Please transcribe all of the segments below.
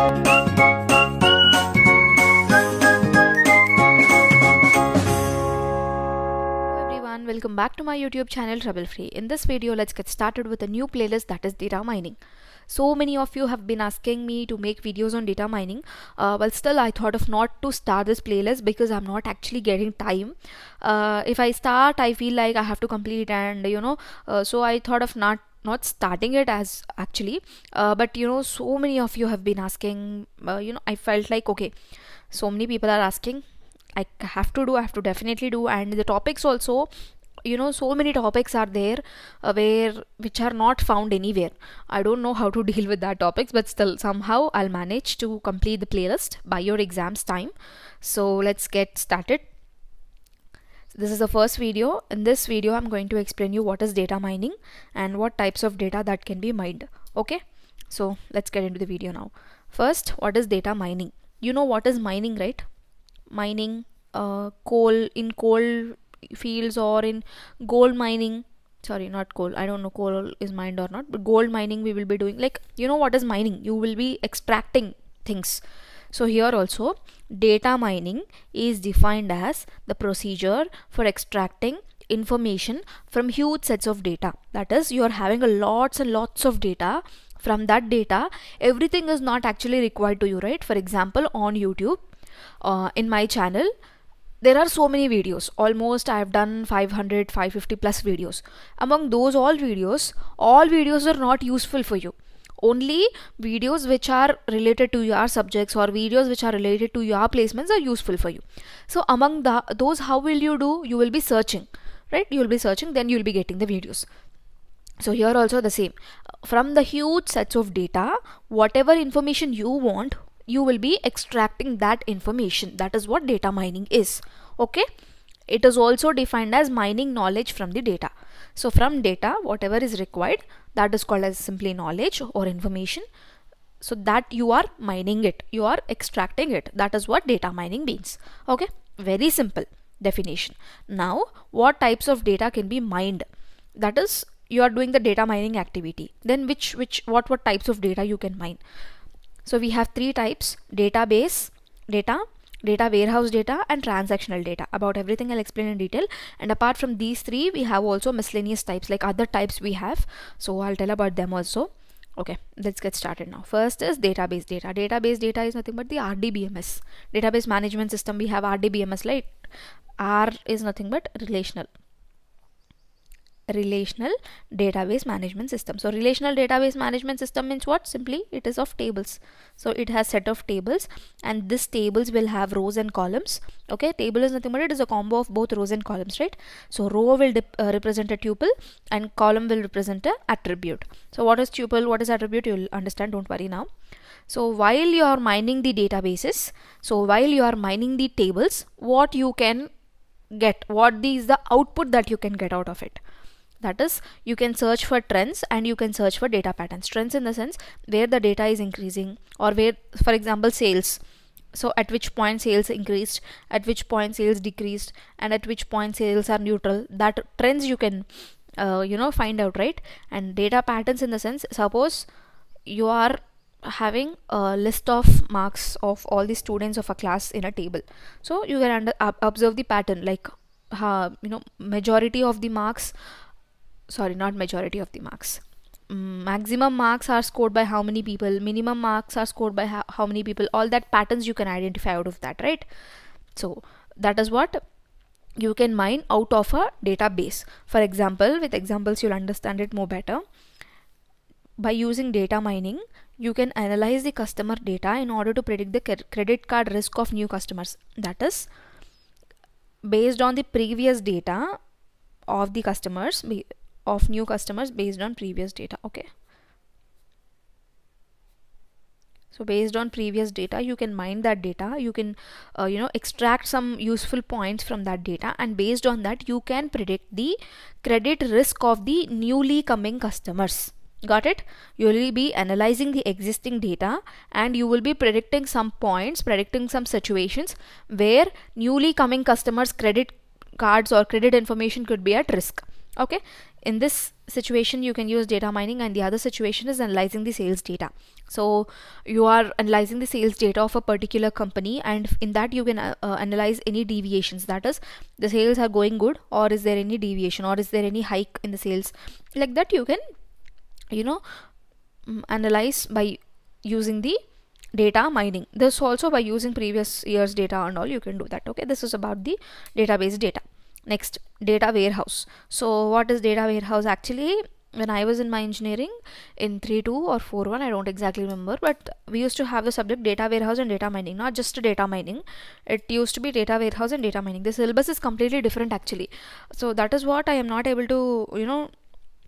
Hello everyone, welcome back to my YouTube channel Trouble Free. In this video, let's get started with a new playlist that is data mining. So many of you have been asking me to make videos on data mining. Uh, well, still I thought of not to start this playlist because I'm not actually getting time. Uh, if I start, I feel like I have to complete and you know, uh, so I thought of not not starting it as actually uh, but you know so many of you have been asking uh, you know i felt like okay so many people are asking I have to do, I have to definitely do, and the topics also, you know, so many topics are there uh, where which are not found anywhere. I don't know how to deal with that topics, but still somehow I'll manage to complete the playlist by your exams time. So let's get started. This is the first video. In this video, I'm going to explain you what is data mining and what types of data that can be mined. Okay, so let's get into the video now. First, what is data mining? You know what is mining, right? mining uh, coal in coal fields or in gold mining sorry not coal i don't know coal is mined or not but gold mining we will be doing like you know what is mining you will be extracting things so here also data mining is defined as the procedure for extracting information from huge sets of data. That is you are having a lots and lots of data. From that data everything is not actually required to you right? For example on youtube uh, in my channel there are so many videos. Almost i have done 500 550 plus videos. Among those all videos all videos are not useful for you only videos which are related to your subjects or videos which are related to your placements are useful for you. So among the, those how will you do? You will be searching right? You will be searching then you will be getting the videos. So here also the same. From the huge sets of data whatever information you want you will be extracting that information. That is what data mining is okay? It is also defined as mining knowledge from the data so from data whatever is required that is called as simply knowledge or information. So that you are mining it you are extracting it. That is what data mining means. Okay? Very simple definition. Now what types of data can be mined? That is you are doing the data mining activity. Then which which what what types of data you can mine? So we have three types. Database data, data warehouse data and transactional data. About everything I'll explain in detail and apart from these three we have also miscellaneous types like other types we have. So I'll tell about them also. Okay, let's get started now. First is database data. Database data is nothing but the RDBMS. Database management system we have RDBMS right? R is nothing but relational relational database management system. So relational database management system means what? Simply it is of tables. So it has set of tables and this tables will have rows and columns. Okay? Table is nothing but it is a combo of both rows and columns right? So row will uh, represent a tuple and column will represent a attribute. So what is tuple? What is attribute? You'll understand. Don't worry now. So while you are mining the databases so while you are mining the tables what you can get what is the output that you can get out of it that is you can search for trends and you can search for data patterns. Trends in the sense where the data is increasing or where for example sales. So at which point sales increased at which point sales decreased and at which point sales are neutral. That trends you can uh, you know find out right? And data patterns in the sense suppose you are having a list of marks of all the students of a class in a table. So you can under, observe the pattern like uh, you know majority of the marks sorry not majority of the marks. Mm, maximum marks are scored by how many people minimum marks are scored by how, how many people all that patterns you can identify out of that right? So that is what you can mine out of a database. For example with examples you'll understand it more better. By using data mining you can analyze the customer data in order to predict the credit card risk of new customers. That is based on the previous data of the customers of new customers based on previous data okay? So based on previous data you can mine that data you can uh, you know extract some useful points from that data and based on that you can predict the credit risk of the newly coming customers. Got it? You will be analyzing the existing data and you will be predicting some points predicting some situations where newly coming customers credit cards or credit information could be at risk okay in this situation you can use data mining and the other situation is analyzing the sales data. So you are analyzing the sales data of a particular company and in that you can uh, uh, analyze any deviations. That is the sales are going good or is there any deviation or is there any hike in the sales? Like that you can you know mm, analyze by using the data mining. This also by using previous years data and all you can do that. Okay this is about the database data next data warehouse. So what is data warehouse? Actually when I was in my engineering in 3.2 or 4.1 I don't exactly remember but we used to have the subject data warehouse and data mining not just data mining. It used to be data warehouse and data mining. The syllabus is completely different actually. So that is what I am not able to you know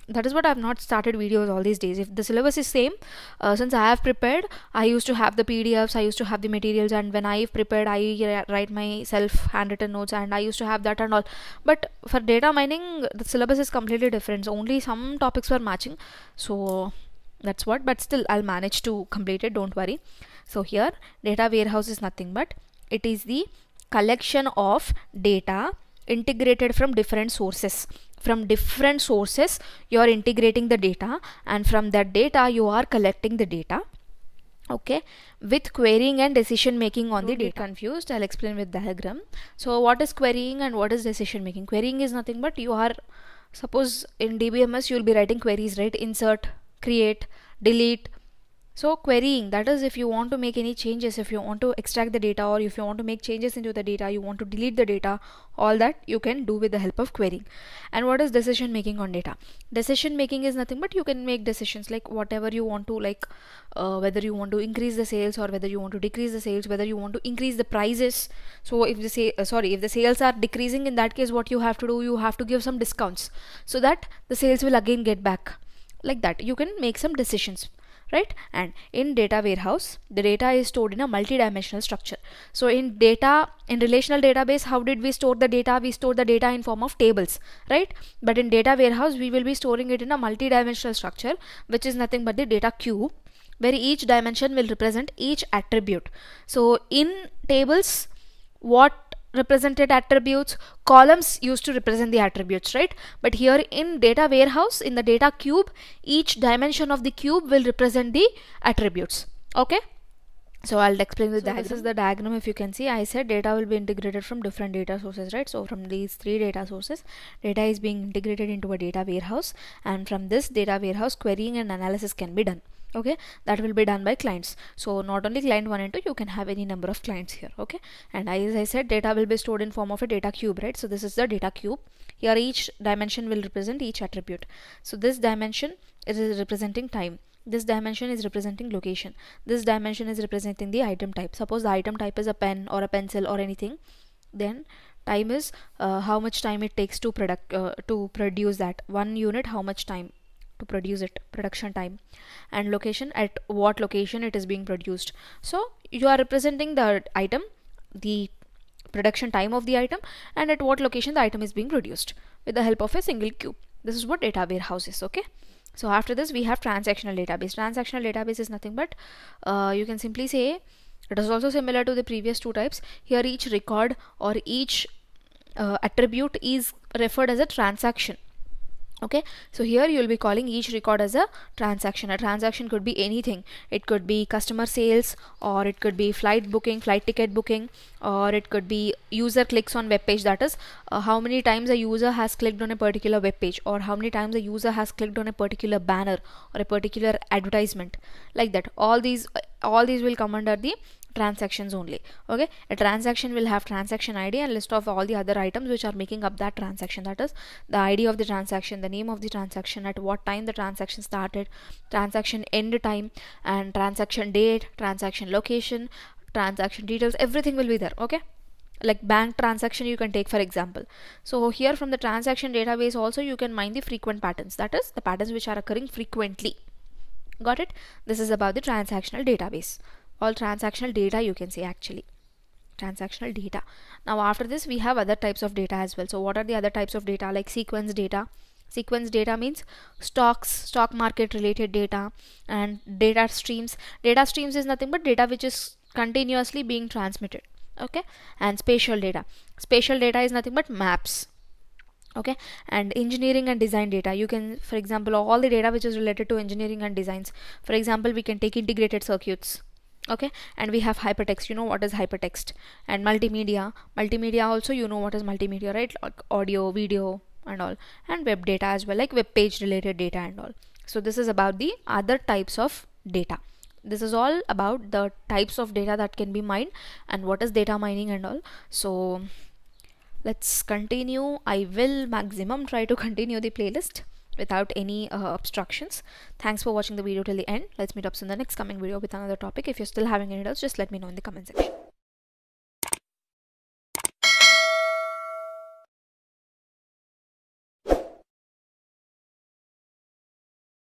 that is what I've not started videos all these days. If the syllabus is same, uh, since I have prepared, I used to have the PDFs, I used to have the materials, and when I've prepared, I write myself handwritten notes, and I used to have that and all. But for data mining, the syllabus is completely different. So only some topics were matching. So that's what. But still, I'll manage to complete it. Don't worry. So here, data warehouse is nothing but it is the collection of data integrated from different sources from different sources you are integrating the data and from that data you are collecting the data okay with querying and decision making on Don't the data. confused. I'll explain with diagram. So what is querying and what is decision making? Querying is nothing but you are suppose in dbms you'll be writing queries right? Insert create delete so querying, that is if you want to make any changes, if you want to extract the data or if you want to make changes into the data, you want to delete the data, all that you can do with the help of querying. And what is decision making on data? Decision making is nothing but you can make decisions like whatever you want to like uh, whether you want to increase the sales or whether you want to decrease the sales, whether you want to increase the prices. So if the say uh, sorry, if the sales are decreasing in that case what you have to do, you have to give some discounts so that the sales will again get back like that you can make some decisions right? And in data warehouse the data is stored in a multi-dimensional structure. So in data in relational database how did we store the data? We store the data in form of tables right? But in data warehouse we will be storing it in a multi-dimensional structure which is nothing but the data cube where each dimension will represent each attribute. So in tables what represented attributes. Columns used to represent the attributes right? But here in data warehouse in the data cube each dimension of the cube will represent the attributes. Okay? So I'll explain the so diagram. This is the diagram. If you can see I said data will be integrated from different data sources right? So from these three data sources data is being integrated into a data warehouse. And from this data warehouse querying and analysis can be done okay? That will be done by clients. So not only client 1 and 2 you can have any number of clients here. Okay? And as I said data will be stored in form of a data cube right? So this is the data cube. Here each dimension will represent each attribute. So this dimension is representing time. This dimension is representing location. This dimension is representing the item type. Suppose the item type is a pen or a pencil or anything. Then time is uh, how much time it takes to product uh, to produce that. One unit how much time to produce it production time. And location at what location it is being produced. So you are representing the item the production time of the item and at what location the item is being produced with the help of a single cube. This is what data warehouse is okay? So after this we have transactional database. Transactional database is nothing but uh, you can simply say it is also similar to the previous two types. Here each record or each uh, attribute is referred as a transaction okay? So here you will be calling each record as a transaction. A transaction could be anything. It could be customer sales or it could be flight booking flight ticket booking or it could be user clicks on web page. That is uh, how many times a user has clicked on a particular web page or how many times a user has clicked on a particular banner or a particular advertisement. Like that. All these all these will come under the transactions only. Okay? A transaction will have transaction id and list of all the other items which are making up that transaction. That is the id of the transaction the name of the transaction at what time the transaction started transaction end time and transaction date transaction location transaction details everything will be there. Okay? Like bank transaction you can take for example. So here from the transaction database also you can mine the frequent patterns. That is the patterns which are occurring frequently. Got it? This is about the transactional database all transactional data you can say actually. Transactional data. Now after this we have other types of data as well. So what are the other types of data? Like sequence data. Sequence data means stocks stock market related data and data streams. Data streams is nothing but data which is continuously being transmitted okay? And spatial data. Spatial data is nothing but maps okay? And engineering and design data. You can for example all the data which is related to engineering and designs. For example we can take integrated circuits okay? And we have hypertext. You know what is hypertext? And multimedia. Multimedia also you know what is multimedia right? Like audio video and all. And web data as well like web page related data and all. So this is about the other types of data. This is all about the types of data that can be mined and what is data mining and all. So let's continue. I will maximum try to continue the playlist without any uh, obstructions. Thanks for watching the video till the end. Let's meet up soon in the next coming video with another topic. If you're still having any doubts just let me know in the comment section